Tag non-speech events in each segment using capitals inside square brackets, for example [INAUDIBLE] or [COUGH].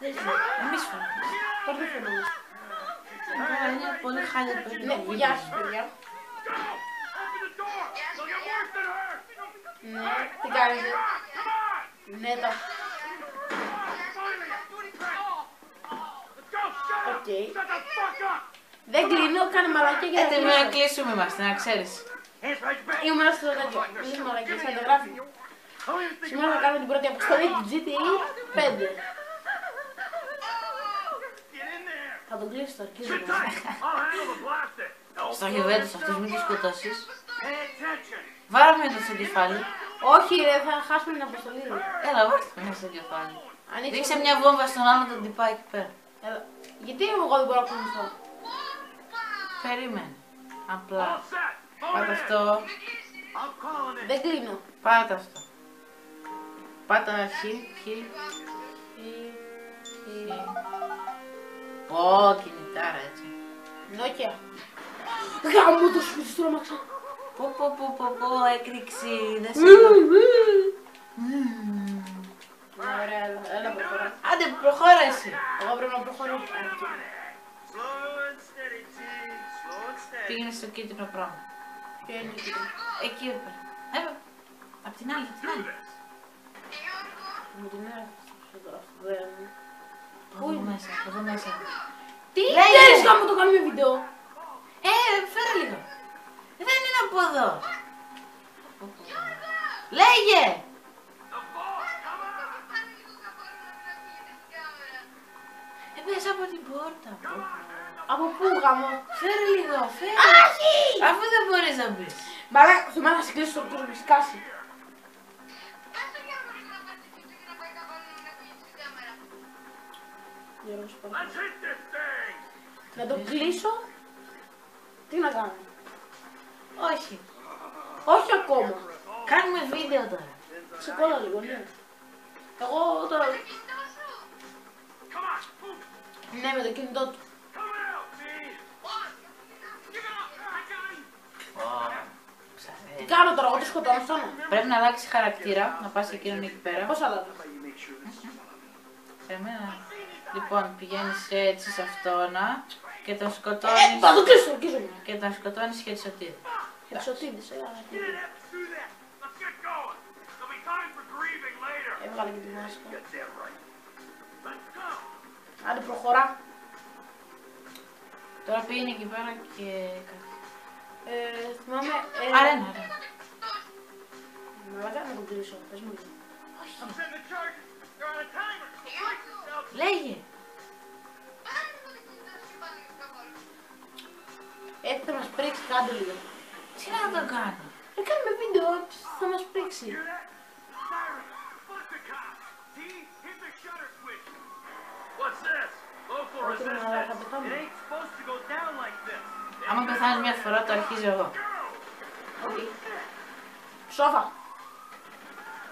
Δεν ξέρω. Εμείς φάμε. Τώρα δεν φαινόμαστε. Τώρα είναι πολύ χάλια παιδί. Ναι, γεια σας παιδιά. Ναι, τι κάνετε; Ναι, τα... Οκ. Δεν κλείνω, κάνε μαλακία για να Έτοιμοι να κλείσω. κλείσουμε είμαστε, να ξέρεις. Ήμουν στο τέτοιο. Μην μαλακίες, θα το γράφει. Σήμερα θα κάνω την πρώτη αποστολή του GTA 5. Θα τον κλείσω, θα αρχίσω. Στο χεβέντος αυτός, μην το σκοτώσεις. Βάραμε το στο κεφάλι. Όχι ρε, θα χάσουμε την αποστολή. ρε. Έλα, βάρτε το μέσα στο κεφάλι. Ανοίξε Ρίξε μια βόμβα στον άλλο τον τυπά εκεί πέρα. Έλα. Γιατί εγώ δεν μπορώ να κουνηθώ. Περίμενε. Απλά. Πάτα αυτό. Δεν κλείνω. Πάτα αυτό. Πάτα χ, χ, χ. Πω, κινητάρα έτσι. Νόκια. Γάμο το σπίτι σου τρόμαξα. Πω, πω, πω, πω, πω, έκρηξη. Δεν σε Μμμ. Ωραία, έλα, έλα προχωρά. Άντε, προχώρα εσύ. Εγώ πρέπει να προχωρήσω. Πήγαινε στο κίτρινο πράγμα. Ποιο είναι εκεί. Εκεί έπρεπε. Ε, απ' την άλλη, απ' την άλλη. Μου την έφτιαξε τώρα αυτό. Δεν... Πού είναι μέσα, εδώ μέσα. Τι Λέγε. θέλεις να μου το κάνουμε βίντεο. Ε, φέρε λίγο. Δεν είναι από εδώ. Λέγε! Ε, μέσα από την πόρτα. Από πού γάμο; Φέρε λίγο, φέρε. Άχι! Αφού δεν μπορείς να μπεις. Μαλάκα, θυμάμαι να σε κλείσω το κύριο με σκάσει. Γιώργο, σε παρακαλώ. Να το κλείσω. Τι να κάνω; Όχι. Όχι ακόμα. Κάνουμε βίντεο τώρα. Σε κόλλα λίγο, ναι. Εγώ τώρα... Ναι, με το κινητό του. Τι κάνω τώρα, εγώ το σκοτώνω αυτόν. Πρέπει να αλλάξει χαρακτήρα, να πας εκείνον εκεί πέρα. Πώς αλλάζω. Εμένα. Λοιπόν, πηγαίνεις έτσι σε αυτόνα και τον Ε, σκοτώνεις θα το κλείσω, αρχίζουμε. και τον σκοτώνεις και τη σωτήρι. Εξωτήδης, έλα. Έβγαλε και τη μάσκα. Άντε προχωρά. Τώρα πήγαινε εκεί πέρα και κάτι. Ε, θυμάμαι... Ε, Αρένα, αρένα. Μαλάκα να το κλείσω, πες μου λίγο. Λέγε. Ε, θα μας πρίξει, κάντε λίγο. Τι να το κάνω; Ε, κάνουμε βίντεο, θα μας πρίξει. Local Όχι, resist αλλά that. θα πεθάνουμε. It ain't supposed to go down like this. Άμα πεθάνεις μια φορά το αρχίζω εγώ. Οκ. Σόφα.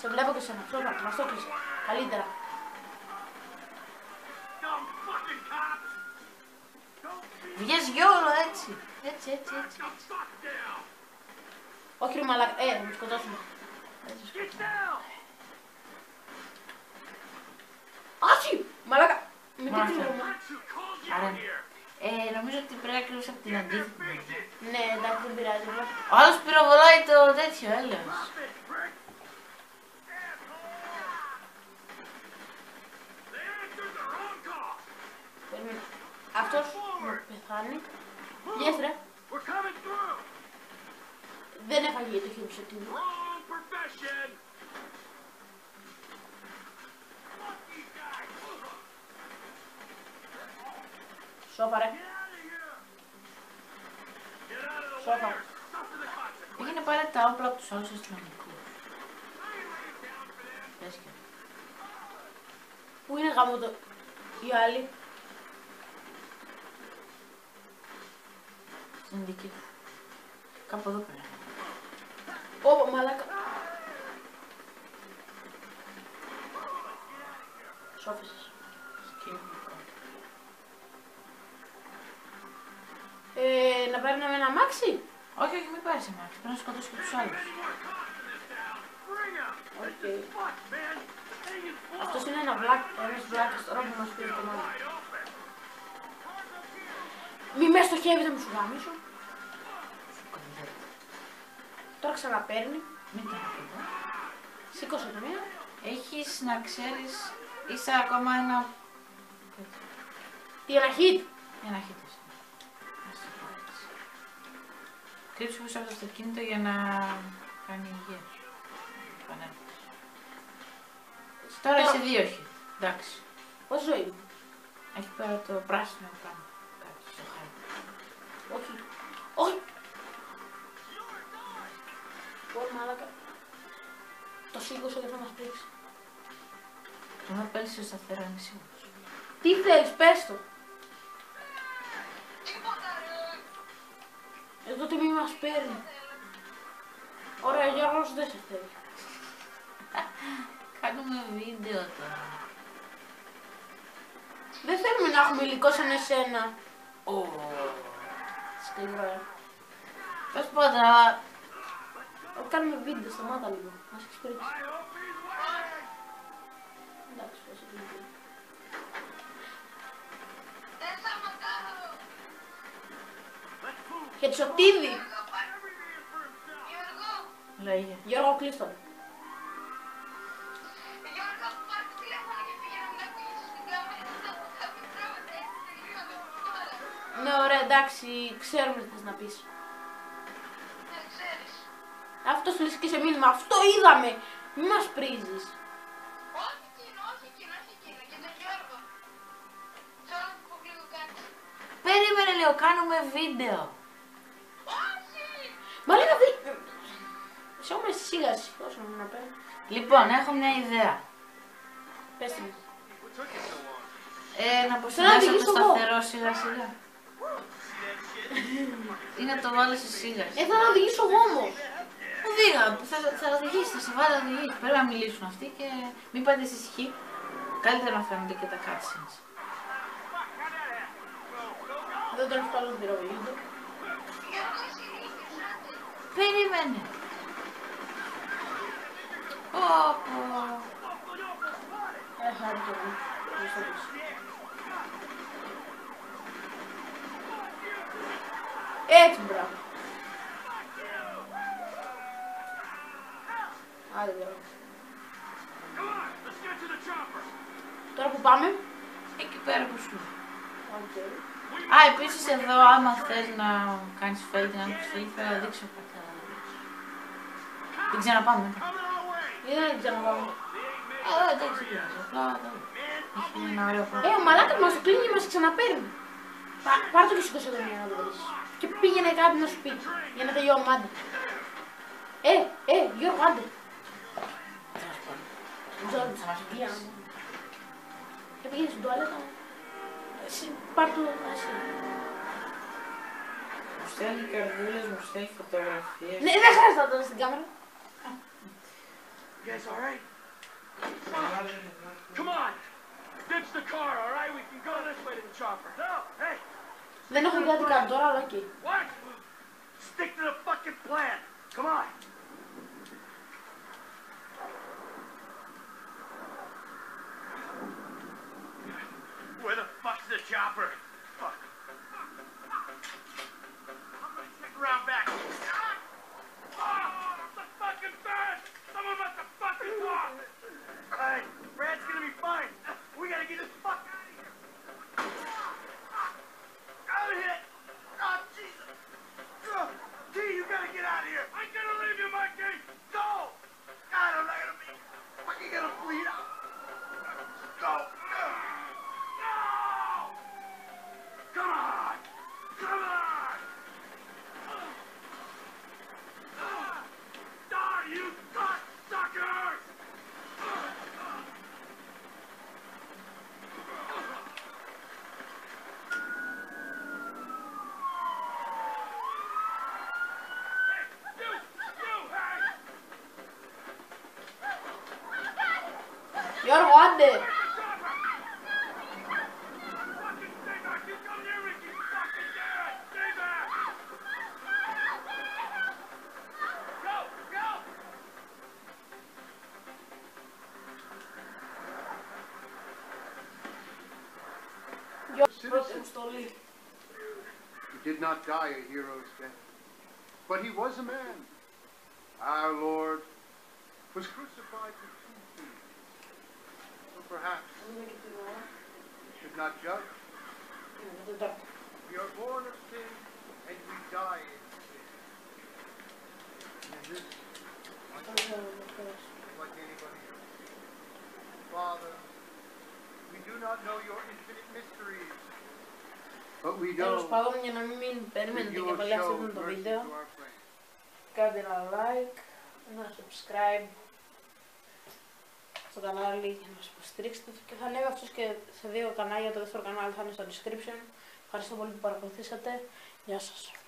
Σε βλέπω και σένα. Σόφα, μας το κλείσε. Καλύτερα. Βγες γιόλο έτσι. Έτσι, έτσι, έτσι. the fuck down! Όχι ρε μαλάκα. Ε, θα με σκοτώσουμε. Get down! Άσυ! Μαλάκα. Με τι Μάλιστα. κρύβομαι. That's who called you Άρα. here! Ε, νομίζω ότι πρέπει να κρύβεις από την αντίθετη. Ναι, εντάξει, δεν πειράζει. Ο άλλος πυροβολάει το τέτοιο έλεος. Αυτός μου πεθάνει. Yes, ρε. We're coming through! Δεν έφαγε το χέρι σου τίμη. Wrong profession! Fuck these guys! Σόφα, ρε. Get out of here! Get out of the way Σόφα. or suffer the consequences! Πήγαινε πάρε τα όπλα από τους άλλους αστυνομικούς. Πες και. Πού είναι γάμο το... Οι άλλοι; Στην δική του. Κάπου εδώ πέρα. Ω, μαλάκα. Σόφισες. Σκηνικό. Ε, να παίρνουμε ένα αμάξι. Όχι, όχι, μην πάρεις εμάς. Πρέπει να σκοτώσεις και τους άλλους. Bring 'em! Οκ. Fuck, man! Hanging Αυτός είναι ένα βλάκ, ένας βλάκας τώρα που μας πήρε το μάτι. Μη με στοχεύεις να μου σου γάμισω. Τώρα ξαναπαίρνει. Μην τα πείτε. Σήκωσε το μία. Έχεις να ξέρεις, είσαι ακόμα ένα... Τι ένα hit; Ένα χίτος. Ας το πω έτσι. Κρύψου πίσω από το αυτοκίνητο για να κάνει υγεία σου. Πανέφτες. Τώρα είσαι δύο hit. Εντάξει. Πόση ζωή μου; Έχει πέρα το πράσινο πάνω. Κάτω στο χάρι. Όχι. Όχι. Μπορεί μάλακα. Το σήκωσε και θα μας πρίξει. Το να πέλησε σταθερά είναι σίγουρος. Τι θέλεις, πες το. Εδώ τι μη μας παίρνει. Ωραία, Γιώργος δεν σε θέλει. [LAUGHS] Κάνουμε βίντεο τώρα. Δεν θέλουμε να έχουμε υλικό σαν εσένα. Ω. Σκληρό, ε. Πες πάντα, Θα κάνουμε βίντεο, σταμάτα λίγο. Μας έχεις πρίξει. I hope he's winning. Εντάξει, πες το βίντεο. Let's move. Χετσοτίδη. Everything for himself. λέγε. Γιώργο, κλείστο. Ναι, ωραία, εντάξει, ξέρουμε τι θες να πεις. Αυτός σου λες και σε μήνυμα. Αυτό είδαμε. Μη μας πρίζεις. Περίμενε λέω, κάνουμε βίντεο. Μα λέει να δει. Σε έχουμε σίγαση. Όσο να παίρνει. Λοιπόν, έχω μια ιδέα. Πες την. What took you so long? Ε, να Θέλω να αποστηλώσω το οδηγήσω εγώ. σταθερό σιγά σιγά. Ή να το βάλω σε σίγαση. Ε, θα οδηγήσω εγώ όμως. Οδήγα, θα, θα οδηγήσει, θα σε βάλω να οδηγήσει. Πρέπει να μιλήσουν αυτοί και μην πάτε σε ησυχή. Καλύτερα να φαίνονται και τα cutscenes. Δεν τον έχω άλλο την πυροβολίδα. Περίμενε. Ω, ω. Ε, χάρη το μου. Ευχαριστώ πολύ. Έτσι, μπράβο. Chopper. Τώρα που πάμε. Εκεί πέρα που σου. Οκ. Α, επίσης εδώ άμα θες να κάνεις fade να πεις fade, θα δείξω κάτι άλλο. Δεν ξαναπάμε μετά. Coming our way. Γιατί δεν ξαναπάμε. Ε, εντάξει, δεν πειράζει, απλά εδώ. Έχει ένα ωραίο Ε, πράγμα. ο μαλάκας μας το κλείνει και μας ξαναπαίρνει. Πά, πάρ' το και σηκώσε το μία να το βρεις. Και πήγαινε κάτι να σου πει. Για να τελειώνουμε, άντε. Ε, ε, Γιώργο, άντε. Jordan. Tapi ini sudah ada parto assim. Fotografias. Deixa de câmera. You guys alright? Come on! Ditch the car, alright? We can go this way to the chopper. No, hey! The Stick to the fucking plan! Come on! You're wanted. You did not die a hero's death, but he was a man. Our Lord was crucified perhaps Είναι και την ώρα. we should not judge. Είναι το Τετάρτο. We are born of sin and we die in sin. And this Αυτό δεν θέλω να το περάσω. like anybody else. Father, we do not know your infinite mysteries, but we Τέλος know πάντων, για να μην μην that περιμένετε you και will πάλι αυτό show ήταν το mercy βίντεο, to our friends. κάντε ένα like, ένα subscribe στο κανάλι για να μας υποστηρίξετε και θα ανέβει αυτός και σε δύο κανάλια, το δεύτερο κανάλι θα είναι στο description. Ευχαριστώ πολύ που παρακολουθήσατε. Γεια σας.